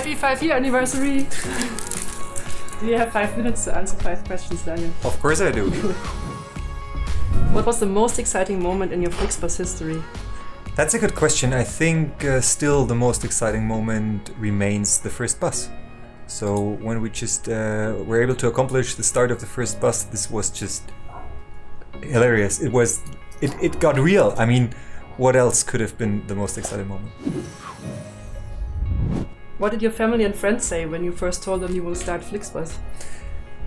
Happy five year anniversary! do you have five minutes to answer five questions, Daniel? Of course I do. What was the most exciting moment in your Flixbus history? That's a good question. I think uh, still the most exciting moment remains the first bus. So when we just uh, were able to accomplish the start of the first bus, this was just hilarious. It was, it, it got real. I mean, what else could have been the most exciting moment? What did your family and friends say when you first told them you will start Flixbus?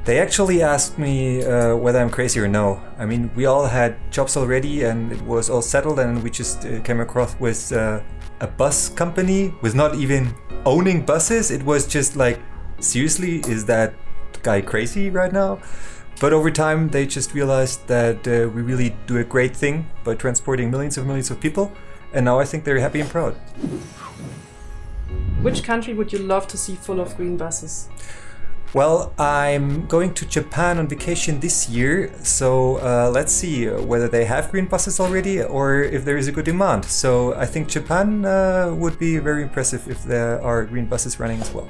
They actually asked me uh, whether I'm crazy or no. I mean, we all had jobs already and it was all settled, and we just uh, came across with uh, a bus company with not even owning buses. It was just like, seriously, is that guy crazy right now? But over time, they just realized that uh, we really do a great thing by transporting millions of millions of people, and now I think they're happy and proud. Which country would you love to see full of green buses? Well, I'm going to Japan on vacation this year, so uh, let's see whether they have green buses already or if there is a good demand. So I think Japan uh, would be very impressive if there are green buses running as well.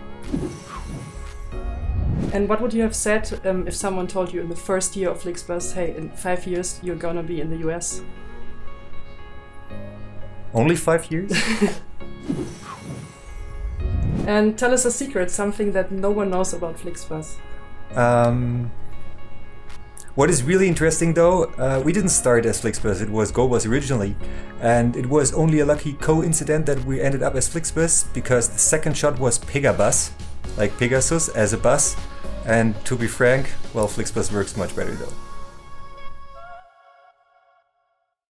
And what would you have said um, if someone told you in the first year of Flixbus, hey, in five years you're gonna be in the US? Only five years? And tell us a secret, something that no one knows about Flixbus. Um, what is really interesting though, uh, we didn't start as Flixbus, it was GoBus originally. And it was only a lucky coincidence that we ended up as Flixbus because the second shot was Pegabus, like Pegasus as a bus. And to be frank, well, Flixbus works much better though.